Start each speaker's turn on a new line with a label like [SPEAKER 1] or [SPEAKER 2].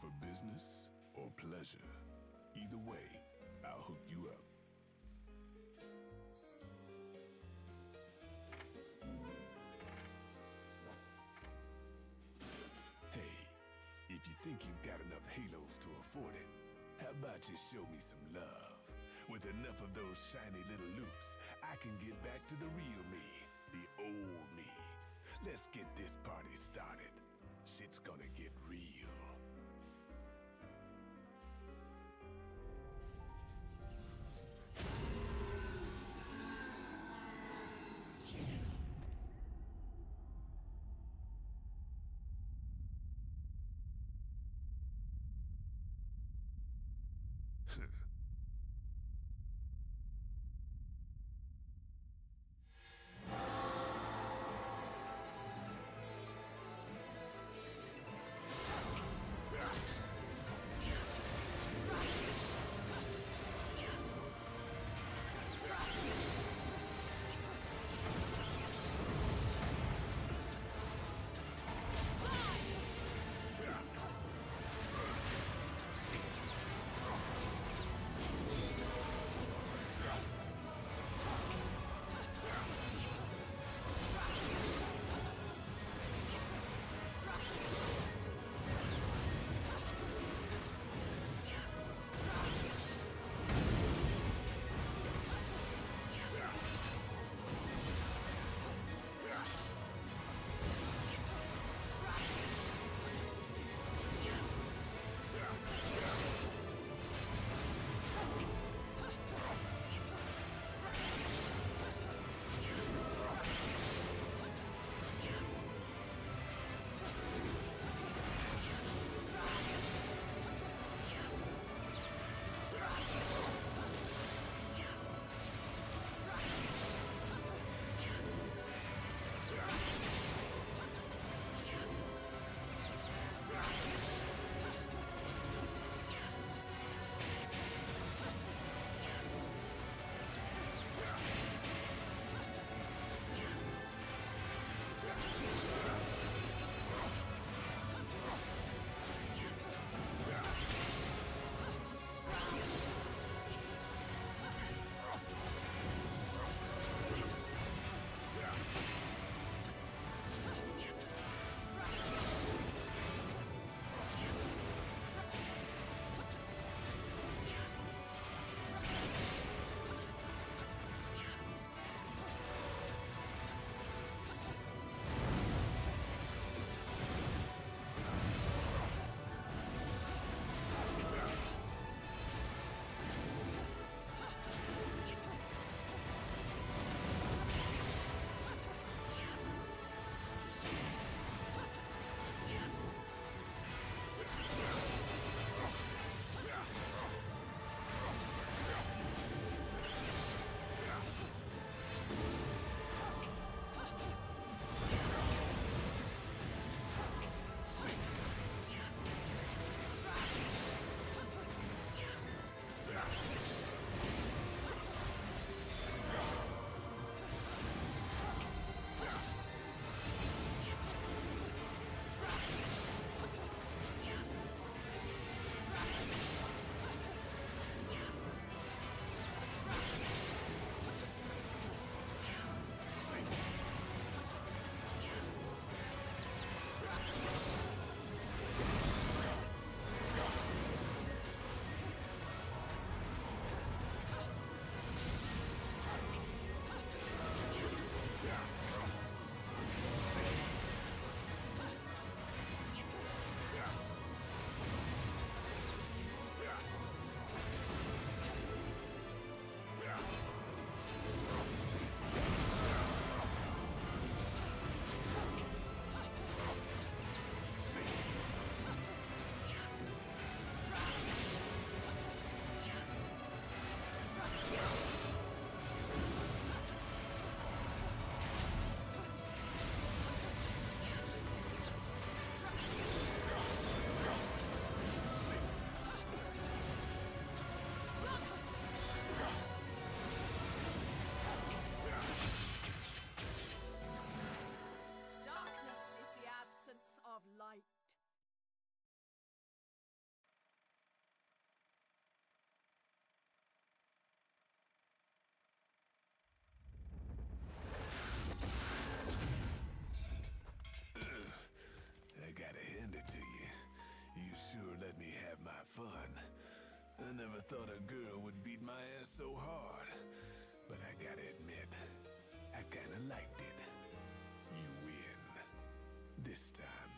[SPEAKER 1] for business or pleasure. Either way, I'll hook you up. Hey, if you think you've got enough halos to afford it, how about you show me some love? With enough of those shiny little loops, I can get back to the real me, the old me. Let's get this party started. Shit's gonna I gotta hand it to you. You sure let me have my fun. I never thought a girl would beat my ass so hard. But I gotta admit, I kinda liked it. You win. This time.